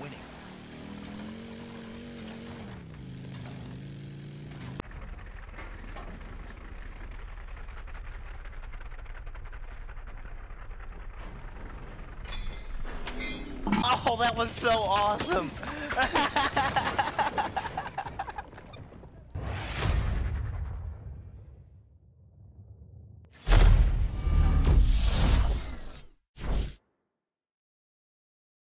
winning. Oh, that was so awesome!